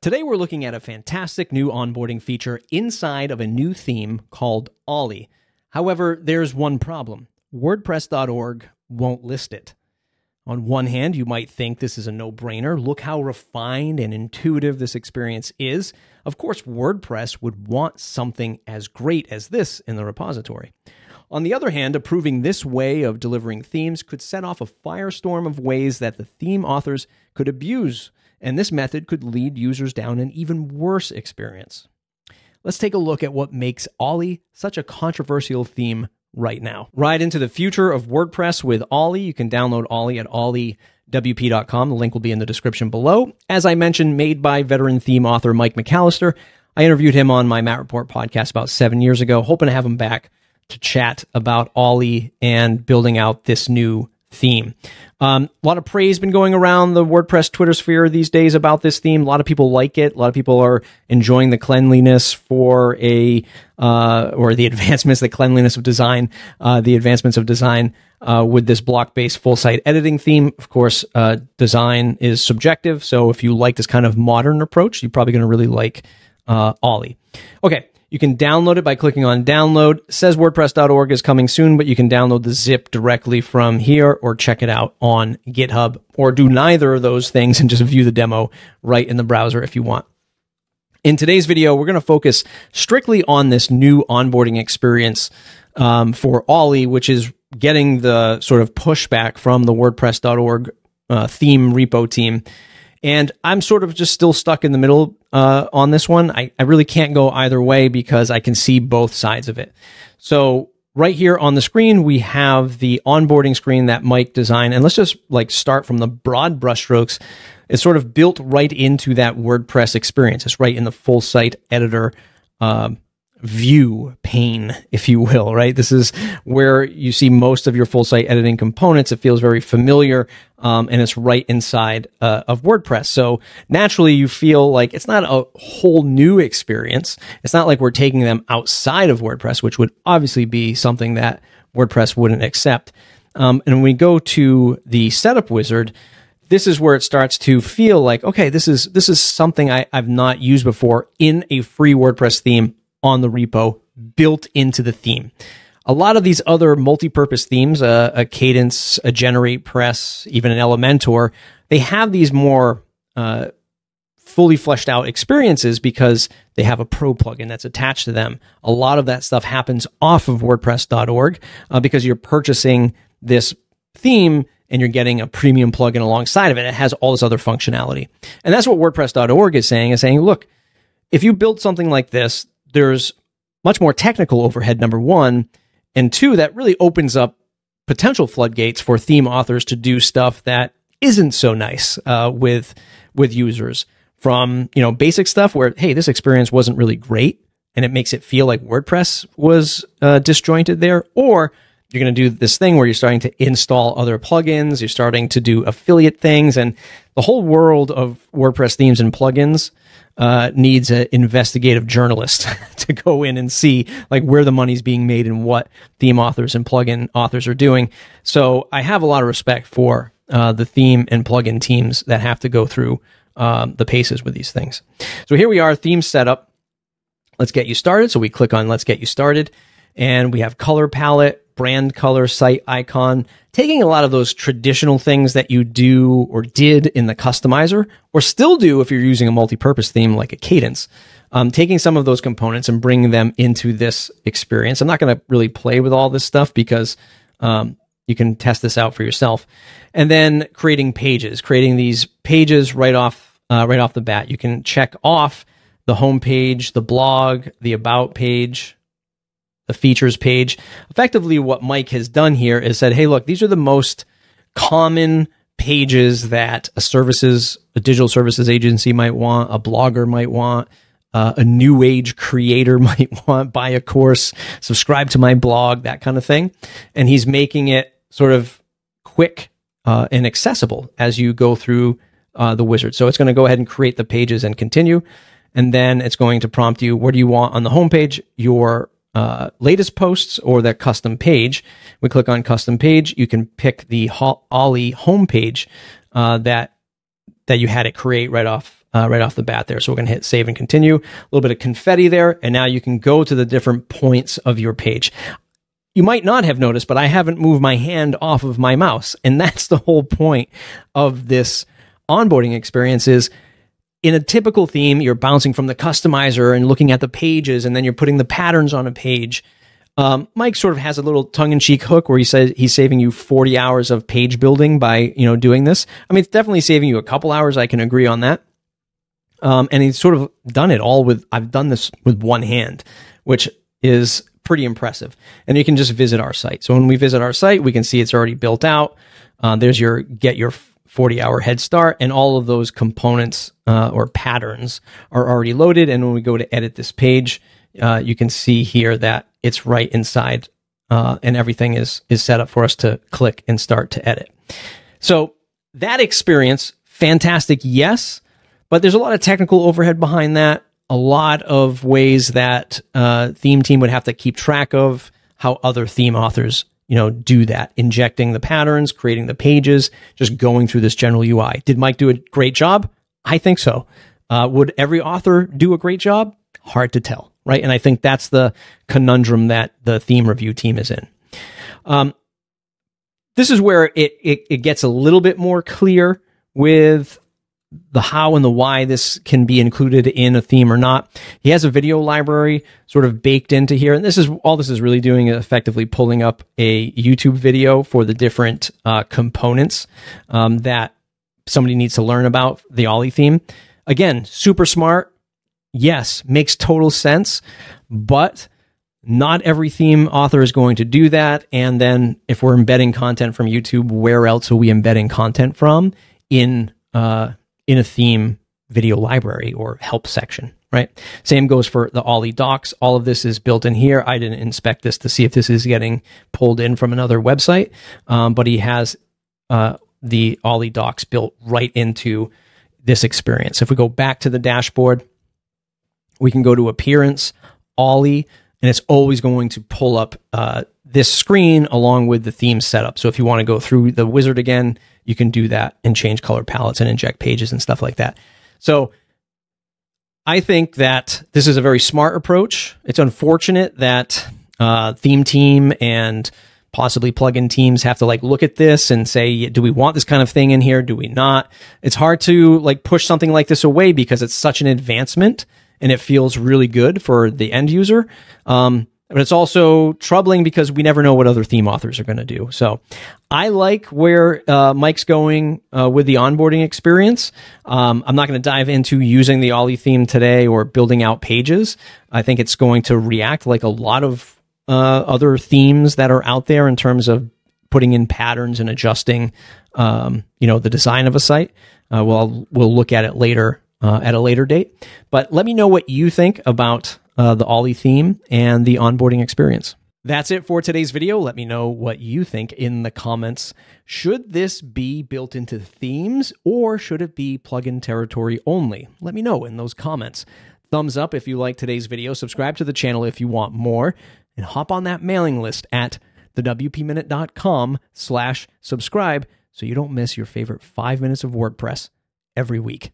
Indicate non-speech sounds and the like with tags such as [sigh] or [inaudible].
Today, we're looking at a fantastic new onboarding feature inside of a new theme called Ollie. However, there's one problem WordPress.org won't list it. On one hand, you might think this is a no brainer. Look how refined and intuitive this experience is. Of course, WordPress would want something as great as this in the repository. On the other hand, approving this way of delivering themes could set off a firestorm of ways that the theme authors could abuse, and this method could lead users down an even worse experience. Let's take a look at what makes Ollie such a controversial theme right now. Ride into the future of WordPress with Ollie. You can download Ollie at olliewp.com. The link will be in the description below. As I mentioned, made by veteran theme author Mike McAlister. I interviewed him on my Matt Report podcast about seven years ago, hoping to have him back to chat about Ollie and building out this new theme. Um, a lot of praise been going around the WordPress Twitter sphere these days about this theme. A lot of people like it. A lot of people are enjoying the cleanliness for a uh, or the [laughs] advancements, the cleanliness of design, uh, the advancements of design uh, with this block-based full site editing theme. Of course, uh, design is subjective, so if you like this kind of modern approach, you're probably going to really like uh, Ollie. Okay, you can download it by clicking on download. It says WordPress.org is coming soon, but you can download the zip directly from here or check it out on GitHub or do neither of those things and just view the demo right in the browser if you want. In today's video, we're going to focus strictly on this new onboarding experience um, for Ollie, which is getting the sort of pushback from the WordPress.org uh, theme repo team and I'm sort of just still stuck in the middle uh, on this one. I, I really can't go either way because I can see both sides of it. So right here on the screen, we have the onboarding screen that Mike designed. And let's just like start from the broad brushstrokes. It's sort of built right into that WordPress experience. It's right in the full site editor um, view pane, if you will, right? This is where you see most of your full site editing components. It feels very familiar, um, and it's right inside uh, of WordPress. So naturally, you feel like it's not a whole new experience. It's not like we're taking them outside of WordPress, which would obviously be something that WordPress wouldn't accept. Um, and when we go to the setup wizard, this is where it starts to feel like okay this is this is something I, i've not used before in a free wordpress theme on the repo built into the theme. A lot of these other multi-purpose themes, uh, a Kadence, a GeneratePress, even an Elementor, they have these more uh, fully fleshed out experiences because they have a pro plugin that's attached to them. A lot of that stuff happens off of WordPress.org uh, because you're purchasing this theme and you're getting a premium plugin alongside of it. It has all this other functionality. And that's what WordPress.org is saying, is saying, look, if you build something like this there's much more technical overhead, number one. And two, that really opens up potential floodgates for theme authors to do stuff that isn't so nice uh, with with users. From you know basic stuff where hey, this experience wasn't really great, and it makes it feel like WordPress was uh, disjointed there, or you're going to do this thing where you're starting to install other plugins, you're starting to do affiliate things, and the whole world of WordPress themes and plugins uh, needs an investigative journalist [laughs] to go in and see like where the money's being made and what theme authors and plugin authors are doing. So I have a lot of respect for uh, the theme and plugin teams that have to go through um, the paces with these things. So here we are, theme setup. Let's get you started. So we click on Let's Get You Started, and we have color palette brand color, site icon, taking a lot of those traditional things that you do or did in the customizer, or still do if you're using a multi-purpose theme like a Kadence, Um, taking some of those components and bringing them into this experience. I'm not going to really play with all this stuff because um, you can test this out for yourself. And then creating pages, creating these pages right off uh, right off the bat. You can check off the home page, the blog, the about page, the features page. Effectively, what Mike has done here is said, hey, look, these are the most common pages that a services, a digital services agency might want, a blogger might want, uh, a new age creator [laughs] might want, buy a course, subscribe to my blog, that kind of thing. And he's making it sort of quick uh, and accessible as you go through uh, the wizard. So it's going to go ahead and create the pages and continue. And then it's going to prompt you, what do you want on the homepage? Your uh, latest posts or that custom page. We click on custom page. You can pick the Ollie homepage uh, that that you had it create right off uh, right off the bat there. So we're going to hit save and continue. A little bit of confetti there, and now you can go to the different points of your page. You might not have noticed, but I haven't moved my hand off of my mouse, and [laughs] that's the whole point of this onboarding experience. Is in a typical theme, you're bouncing from the customizer and looking at the pages, and then you're putting the patterns on a page. Um, Mike sort of has a little tongue-in-cheek hook where he says he's saving you 40 hours of page building by you know doing this. I mean, it's definitely saving you a couple hours. I can agree on that. Um, and he's sort of done it all with. I've done this with one hand, which is pretty impressive. And you can just visit our site. So when we visit our site, we can see it's already built out. Uh, there's your get your 40 hour head start, and all of those components uh, or patterns are already loaded. And when we go to edit this page, uh, you can see here that it's right inside uh, and everything is is set up for us to click and start to edit. So that experience, fantastic, yes, but there's a lot of technical overhead behind that. A lot of ways that uh, theme team would have to keep track of how other theme authors you know do that. Injecting the patterns creating the pages just going through this general ui did mike do a great job? I think so. Uh, would every author do a great job? Hard to tell right? And I think that's the conundrum that the theme review team is in. Um, this is where it, it, it gets a little bit more clear with the how and the why this can be included in a theme or not. He has a video library sort of baked into here, and this is all this is really doing is effectively pulling up a YouTube video for the different uh, components um, that somebody needs to learn about the Ollie theme. Again, super smart, yes, makes total sense, but not every theme author is going to do that. And then if we're embedding content from YouTube, where else are we embedding content from in uh, in a theme video library or help section? Right. Same goes for the Ollie docs. All of this is built in here. I didn't inspect this to see if this is getting pulled in from another website, um, but he has uh, the Ollie docs built right into this experience. If we go back to the dashboard, we can go to appearance, Ollie, and it's always going to pull up uh, this screen along with the theme setup. So if you want to go through the wizard again, you can do that and change color palettes and inject pages and stuff like that. So I think that this is a very smart approach. It's unfortunate that uh, theme team and possibly plugin teams have to like look at this and say, do we want this kind of thing in here? Do we not? It's hard to like push something like this away because it's such an advancement and it feels really good for the end user. Um, but it's also troubling because we never know what other theme authors are going to do. So I like where uh, Mike's going uh, with the onboarding experience. Um, I'm not going to dive into using the Ollie theme today or building out pages. I think it's going to react like a lot of uh, other themes that are out there in terms of putting in patterns and adjusting, um, you know, the design of a site. Uh, well, we'll look at it later uh, at a later date. But let me know what you think about uh, the Ollie theme and the onboarding experience. That's it for today's video. Let me know what you think in the comments. Should this be built into themes or should it be plugin territory only? Let me know in those comments. Thumbs up if you like today's video. Subscribe to the channel if you want more. And hop on that mailing list at thewpminute.com slash subscribe so you don't miss your favorite five minutes of WordPress every week.